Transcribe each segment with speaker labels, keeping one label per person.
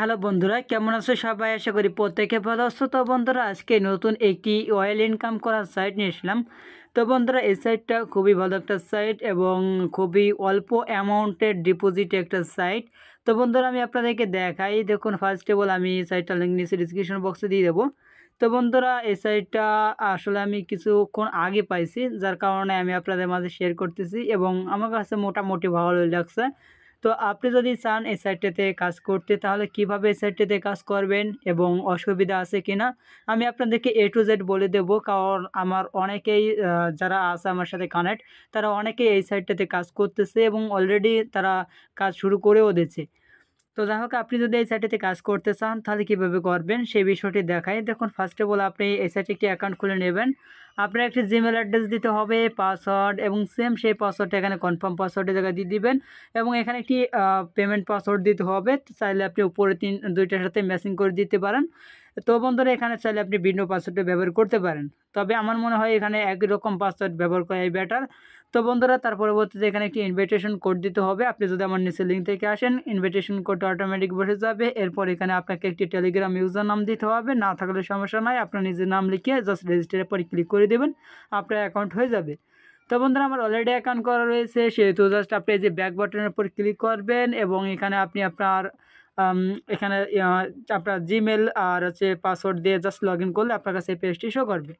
Speaker 1: Hello বন্ধুরা, কেমন আছো সবাই? আশা করি প্রত্যেকে ভালো আছো। তো বন্ধুরা, আজকে নতুন একটি অয়েল ইনকাম করার সাইট নিয়ে এসলাম তো বন্ধুরা, এই সাইটটা খুবই ভালো একটা সাইট এবং খুবই অল্প অ্যামাউন্টের ডিপোজিট একটা সাইট তো বন্ধুরা, আমি আপনাদেরকে দেখাই। দেখুন ফার্স্ট অফ অল আমি সাইটটা লিঙ্ক নিচে ডিসক্রিপশন বক্সে দিয়ে দেবো। তো বন্ধুরা, এই সাইটটা আসলে আমি কিছুক্ষণ আগে পাইছি, যার কারণে আমি আপনাদের মাঝে শেয়ার করতেছি এবং আমার কাছে মোটামুটি ভালো লাগছে। তো আপনি যদি চান এই সাইটটাতে কাজ করতে, তাহলে কীভাবে এই সাইটটাতে কাজ করবেন এবং অসুবিধা আছে কিনা, আমি আপনাদেরকে এ টু জেড বলে দেবো। কারণ আমার অনেকেই যারা আছে আমার সাথে কানেক্ট তারা অনেকেই এই সাইটটাতে কাজ করতেছে এবং অলরেডি তারা কাজ শুরু করেও দিচ্ছে তো যাই হোক, আপনি যদি এই সাইটটাতে কাজ করতে চান, তাহলে কীভাবে করবেন সেই বিষয়টি দেখাই। দেখুন ফার্স্ট অফ অল আপনি এই সাইটে একটি অ্যাকাউন্ট খুলে নেবেন। আপনার একটি জিমেল অ্যাড্রেস দিতে হবে পাসওয়ার্ড এবং সেম সেই পাসওয়ার্ডটা এখানে কনফার্ম পাসওয়ার্ডের জায়গায় দিয়ে দিবেন এবং এখানে একটি পেমেন্ট পাসওয়ার্ড দিতে হবে। চাইলে আপনি উপরে তিন, দুইটার সাথে ম্যাচিং করে দিতে পারেন। তো বন্ধুরা, এখানে চাইলে আপনি ভিন্ন পাসওয়ার্ডটা ব্যবহার করতে পারেন। তবে আমার মনে হয় এখানে একই রকম পাসওয়ার্ড ব্যবহার করাই বেটার তো বন্ধুরা, তার পরবর্তীতে এখানে একটি ইনভিটেশন কোড দিতে হবে। আপনি যদি আমার নিচে লিঙ্ক থেকে আসেন ইনভিটেশন কোডটা অটোমেটিক বসে যাবে। এরপর এখানে আপনাকে একটি টেলিগ্রাম ইউজার নাম দিতে হবে। না থাকলে সমস্যা নাই, আপনার নিজের নাম লিখে জাস্ট রেজিস্টারের পরে ক্লিক করে দেবেন, আপনার অ্যাকাউন্ট হয়ে যাবে। তো বন্ধুরা, আমার অলরেডি অ্যাকাউন্ট করা রয়েছে, সেহেতু জাস্ট আপনি যে ব্যাক বাটনের উপর ক্লিক করবেন এবং এখানে আপনি আপনার এখানে আপনার জিমেল আর হচ্ছে পাসওয়ার্ড দিয়ে জাস্ট লগ করলে আপনার কাছে পেজটি শো করবে।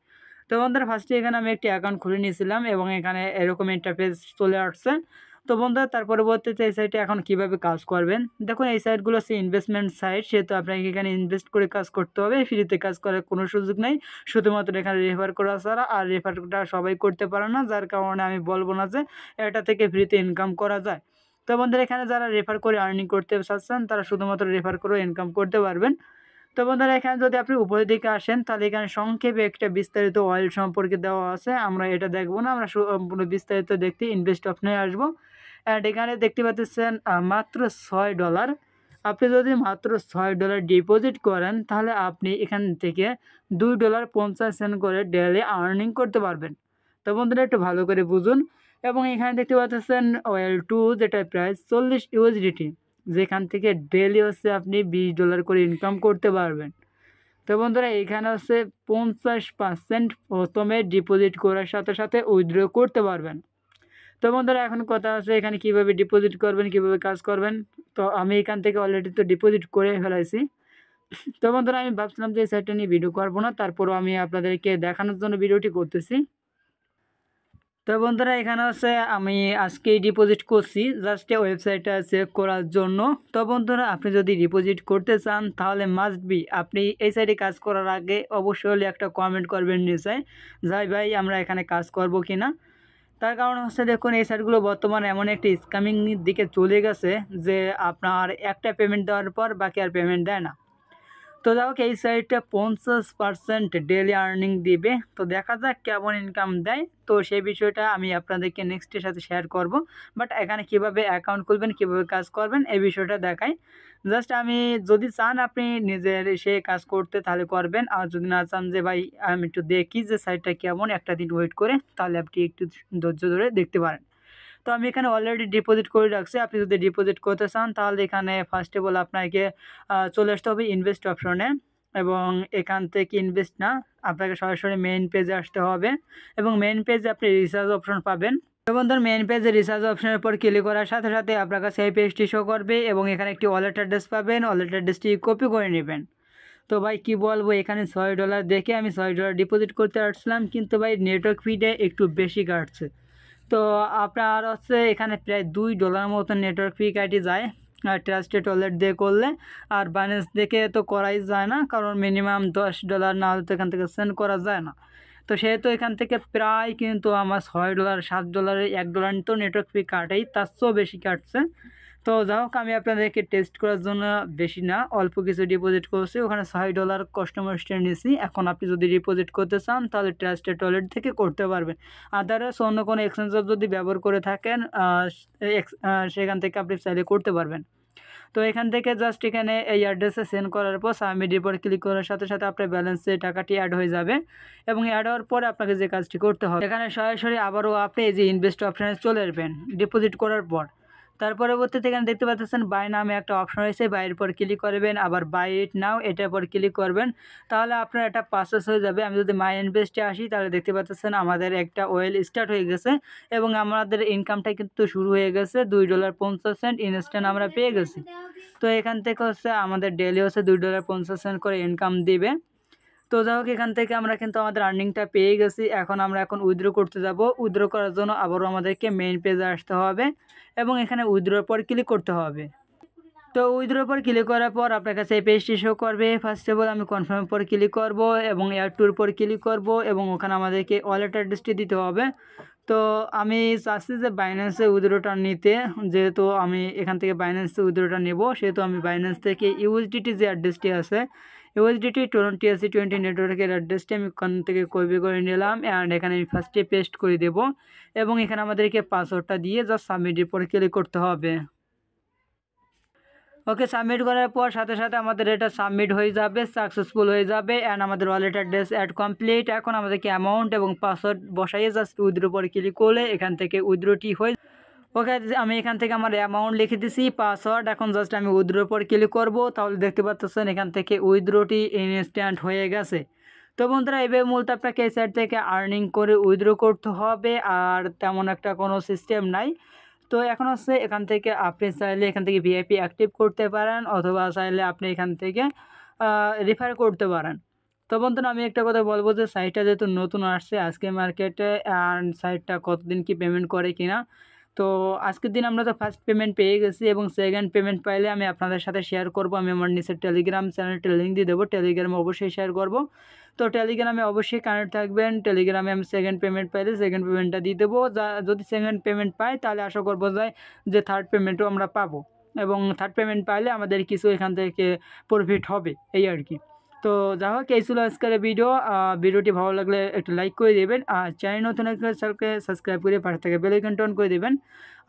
Speaker 1: তো বন্ধুরা ফার্স্টে এখানে আমি একটি অ্যাকাউন্ট খুলে নিয়েছিলাম এবং এখানে এরকম ইন্টারফেস চলে আসছে। তো বন্ধুরা, তার পরবর্তীতে এই সাইটে এখন কীভাবে কাজ করবেন? দেখুন, এই সাইটগুলো হচ্ছে ইনভেস্টমেন্ট সাইট সেহেতু আপনাকে এখানে ইনভেস্ট করে কাজ করতে হবে। ফ্রিতে কাজ করার কোনো সুযোগ নেই। শুধুমাত্র এখানে রেফার করা ছাড়া আর রেফারটা সবাই করতে পারে না, যার কারণে আমি বলব না যে এটা থেকে ফ্রিতে ইনকাম করা যায়। তো বন্ধুরা, এখানে যারা রেফার করে আর্নিং করতে চাচ্ছেন, তারা শুধুমাত্র রেফার করে ইনকাম করতে পারবেন। তো বন্ধুরা, এখানে যদি আপনি উপরের দিকে আসেন, তাহলে এখানে সংক্ষেপে একটা বিস্তারিত অয়েল সম্পর্কে দেওয়া আছে। আমরা এটা দেখব না, আমরা সম্পূর্ণ বিস্তারিত দেখতে ইনভেস্ট অপশনে আসব। অ্যান্ড এখানে দেখতে পাচ্ছেন মাত্র ছয় ডলার আপনি যদি মাত্র ছয় ডলার ডিপোজিট করেন, তাহলে আপনি এখান থেকে দুই ডলার পঞ্চাশ সেন্ট করে ডেলি আর্নিং করতে পারবেন। তো বন্ধুরা, একটু ভালো করে বুঝুন। এবং এখানে দেখতে পাচ্ছেন ওয়েল টু যেটা প্রাইস চল্লিশ ইউএসডিটি যেখান থেকে ডেলি হচ্ছে আপনি বিশ ডলার করে ইনকাম করতে পারবেন। তো বন্ধুরা, এখানে হচ্ছে পঞ্চাশ পার্সেন্ট প্রথমে ডিপোজিট করার সাথে সাথে উইথড্র করতে পারবেন। তো বন্ধুরা, এখন কথা আছে এখানে কীভাবে ডিপোজিট করবেন, কীভাবে কাজ করবেন? তো আমি এখান থেকে অলরেডি তো ডিপোজিট করে ফেলাইছি। তো বন্ধুরা, আমি ভাবছিলাম যে সাইটটা নিয়ে ভিডিও করব না, তারপরও আমি আপনাদেরকে দেখানোর জন্য ভিডিওটি করতেছি। তো বন্ধুরা, এখানে হচ্ছে আমি আজকেই ডিপোজিট করছি। জাস্ট ওয়েবসাইটটা চেক করার জন্য। তো বন্ধুরা, আপনি যদি ডিপোজিট করতে চান, তাহলে মাস্ট বি আপনি এই সাইডে কাজ করার আগে অবশ্যই একটা কমেন্ট করবেন নিচে যাই ভাই আমরা এখানে কাজ করব কি না তার কারণ হচ্ছে, দেখুন, এই সাইটগুলো বর্তমানে এমন একটি স্ক্যামিং দিকে চলে গেছে, যে আপনার একটা পেমেন্ট দেওয়ার পর বাকি আর পেমেন্ট দেয় না। তো হোক, এই সাইটটা পঞ্চাশ পার্সেন্ট ডেলি আর্নিং দিবে। তো দেখা যাক কেমন ইনকাম দেয়। তো সেই বিষয়টা আমি আপনাদেরকে নেক্সটের সাথে শেয়ার করব। বাট এখানে কীভাবে অ্যাকাউন্ট খুলবেন, কীভাবে কাজ করবেন, এই বিষয়টা দেখাই। জাস্ট আমি যদি চান আপনি নিজের এসে কাজ করতে, তাহলে করবেন। আর যদি না চান যে, ভাই, আমি একটু দেখি যে সাইটটা কেমন, একটা দিন ওয়েট করে, তাহলে আপনি একটু ধৈর্য ধরে দেখতে পারেন। তো আমি এখানে অলরেডি ডিপোজিট করে রাখছি। আপনি যদি ডিপোজিট করতে চান, তাহলে এখানে ফার্স্ট অফ অল আপনাকে চলে আসতে হবে ইনভেস্ট অপশনে এবং এখান থেকে ইনভেস্ট না, আপনাকে সরাসরি মেইন পেজে আসতে হবে এবং মেইন পেজে আপনি রিচার্জ অপশন পাবেন। এবং ধর মেইন পেজে রিচার্জ অপশনের উপর ক্লিক করার সাথে সাথে আপনার কাছে এই পেজটি শো করবে এবং এখানে একটি ওয়ালেট অ্যাড্রেস পাবেন। ওয়ালেট অ্যাড্রেসটি কপি করে নেবেন। তো ভাই, কি বলব, এখানে ছয় ডলার দেখে আমি ছয় ডলার ডিপোজিট করতে আসছিলাম কিন্তু ভাই নেটওয়ার্ক ফিডে একটু বেশি কাটছে। তো আপনার হচ্ছে এখানে প্রায় দুই ডলার মতো নেটওয়ার্ক ফি কাটি যায়। আর ট্রাস্টেড ওয়ালেট দিয়ে করলে আর ব্যালেন্স দেখে তো করাই যায় না, কারণ মিনিমাম দশ ডলার না হলে তো এখান থেকে সেন্ড করা যায় না। তো সেহেতু এখান থেকে প্রায় কিন্তু আমার ছয় ডলার, সাত ডলারে, এক ডলার তো নেটওয়ার্ক ফি কাটেই, তার চেয়েও বেশি কাটছে। তো যাই হোক, আমি আপনাদেরকে টেস্ট করার জন্য বেশি না, অল্প কিছু ডিপোজিট করছি। ওখানে ছয় ডলার কাস্টমার স্ট্যান্ড নিয়েছি। এখন আপনি যদি ডিপোজিট করতে চান, তাহলে ট্রাস্টেড ওয়ালেট থেকে করতে পারবেন। আদারস অন্য কোনো এক্সচেঞ্জার যদি ব্যবহার করে থাকেন সেখান থেকে আপনি চাইলে করতে পারবেন। তো এখান থেকে জাস্ট এখানে এই অ্যাড্রেসে সেন্ড করার পর সাবমিট রিপোর্ট ক্লিক করার সাথে সাথে আপনার ব্যালেন্সে টাকাটি অ্যাড হয়ে যাবে এবং অ্যাড হওয়ার পরে আপনাকে যে কাজটি করতে হবে, এখানে সরাসরি আবারও আপনি এই যে ইনভেস্ট অপশানে চলে আসবেন। ডিপোজিট করার পর। তার পরবর্তীতে এখানে দেখতে পাচ্ছেন বাই নামে একটা অপশন রয়েছে বাইয়ের পর ক্লিক করবেন, আবার বাই ইট নাও এটার পর ক্লিক করবেন। তাহলে আপনার একটা প্রসেস হয়ে যাবে। আমি যদি মাই ইনভেস্টে আসি, তাহলে দেখতে পাচ্ছেন আমাদের একটা ওয়েল স্টার্ট হয়ে গেছে এবং আমাদের ইনকামটা কিন্তু শুরু হয়ে গেছে। দুই ডলার পঞ্চাশ সেন্ট ইনস্ট্যান্ট আমরা পেয়ে গেছি। তো এখান থেকে হচ্ছে আমাদের ডেলি হচ্ছে দুই ডলার পঞ্চাশ সেন্ট করে ইনকাম দিবে। তো যাই হোক, এখান থেকে আমরা কিন্তু আমাদের আর্নিংটা পেয়ে গেছি। এখন আমরা এখন উইথড্র করতে যাব। উইথড্র করার জন্য আবারও আমাদেরকে মেইন পেজে আসতে হবে এবং এখানে উইথড্রোর পর ক্লিক করতে হবে। তো উইথড্রোর পর ক্লিক করার পর আপনার কাছে এই পেজটি শো করবে। ফার্স্ট অফ অল আমি কনফার্মের পর ক্লিক করব এবং এয়ার টুর পর ক্লিক করব এবং ওখানে আমাদেরকে ওয়ালেট অ্যাড্রেসটি দিতে হবে। তো আমি চাচ্ছি যে বাইন্যান্সে উইথড্রোটা নিতে। যেহেতু আমি এখান থেকে বাইন্যান্সে উইথড্রোটা নেব, সেহেতু আমি বাইন্যান্স থেকে ইউএসডিটি যে অ্যাড্রেসটি আছে ইউএসডিটি টোয়েন্টি এসি টোয়েন্টি নেটওয়ার্কের অ্যাড্রেসটি আমি ওখান থেকে কপি করে নিলাম অ্যান্ড এখানে আমি ফার্স্টে পেস্ট করে দেব এবং এখানে আমাদেরকে পাসওয়ার্ডটা দিয়ে জাস্ট সাবমিটের পরে ক্লিক করতে হবে। ওকে সাবমিট করার পর সাথে সাথে আমাদের এটা সাবমিট হয়ে যাবে সাকসেসফুল হয়ে যাবে অ্যান্ড আমাদের ওয়ালেট অ্যাড্রেস অ্যাড কমপ্লিট এখন আমাদেরকে অ্যামাউন্ট এবং পাসওয়ার্ড বসাইয়ে জাস্ট উইথড্রো পরে ক্লিক করলে এখান থেকে উইথড্রোটি হয়ে ওকে আমি এখান থেকে আমার অ্যামাউন্ট লিখে দিছি পাসওয়ার্ড এখন জাস্ট আমি উইথড্রোর পর ক্লিক করব। তাহলে দেখতে পাচ্ছেন এখান থেকে উইথড্রোটি ইনস্ট্যান্ট হয়ে গেছে। তো বন্ধুরা, এভাবে মূলত আপনাকে এই সাইড থেকে আর্নিং করে উইথড্রো করতে হবে, আর তেমন একটা কোনো সিস্টেম নাই। তো এখন হচ্ছে এখান থেকে আপনি চাইলে এখান থেকে ভিআইপি অ্যাক্টিভ করতে পারেন, অথবা চাইলে আপনি এখান থেকে রেফার করতে পারেন। তো বন্ধুরা, আমি একটা কথা বলব যে সাইটটা যেহেতু নতুন আসছে আজকে মার্কেটে অ্যান্ড সাইটটা কতদিন কি পেমেন্ট করে কিনা তো আজকের দিন আমরা তো ফার্স্ট পেমেন্ট পেয়ে গেছি এবং সেকেন্ড পেমেন্ট পাইলে আমি আপনাদের সাথে শেয়ার করব। আমি আমার নিচের টেলিগ্রাম চ্যানেলটা লিঙ্ক দিয়ে দেবো টেলিগ্রামে অবশ্যই শেয়ার করব। তো টেলিগ্রামে অবশ্যই কানেক্ট থাকবেন টেলিগ্রামে আমি সেকেন্ড পেমেন্ট পাইলে সেকেন্ড পেমেন্টটা দিয়ে দেবো। যা, যদি সেকেন্ড পেমেন্ট পাই তাহলে আশা করব যে থার্ড পেমেন্টও আমরা পাবো এবং থার্ড পেমেন্ট পাইলে আমাদের কিছু এখান থেকে প্রফিট হবে, এই আর কি। তো যা হোক, এই ছিল আজকের ভিডিও ভিডিওটি ভালো লাগলে একটু লাইক করে দেবেন আর চ্যানেল নতুন চ্যানেলকে সাবস্ক্রাইব করে পাশে থেকে বেলাইকন টন করে দেবেন।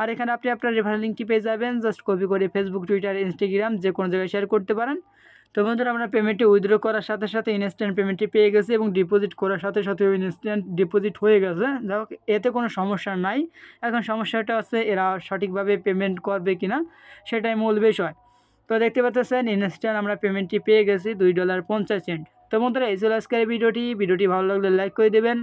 Speaker 1: আর এখানে আপনি আপনার রেফারেল লিঙ্কটি পেয়ে যাবেন। জাস্ট কপি করে ফেসবুক টুইটার ইনস্টাগ্রাম যে কোনো জায়গায় শেয়ার করতে পারেন। তো বন্ধুরা, আমরা পেমেন্টটি উইথড্র করার সাথে সাথে ইনস্ট্যান্ট পেমেন্টটি পেয়ে গেছে এবং ডিপোজিট করার সাথে সাথে ইনস্ট্যান্ট ডিপোজিট হয়ে গেছে। যা হোক, এতে কোনো সমস্যা নাই। এখন সমস্যাটা আছে এরা সঠিকভাবে পেমেন্ট করবে কিনা, সেটাই মূল বিষয়। তো দেখতে পাচ্ছেন ইনস্ট্যান্ট আমরা পেমেন্টটি পেয়ে গেছি দুই ডলার পঞ্চাশ সেন্ট তো বন্ধুরা, এই ছিল আজকের ভিডিওটি। ভিডিওটি ভালো লাগলে লাইক করে দেবেন।